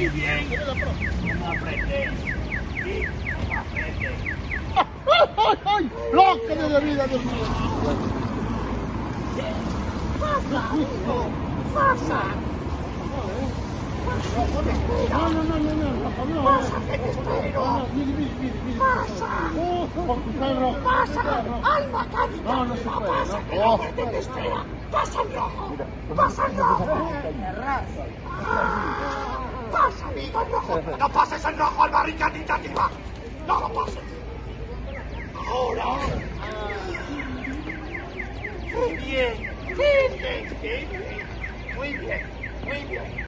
Muy bien. Vamos a aprender. ¡Loca de vida, Dios mío! Pasa. No, no, no, no, no, no. Pasa, que te espero. Pasa. Oh. Pasa. Alma cándida. No, no se Pasa, que la Oh. muerte te espera. Pasa en rojo. Pasa en rojo. Pasa, amigo, en rojo. No pases en rojo al barricadita. No lo pases. Ahora. Muy. Muy bien, muy bien. Muy bien, muy bien.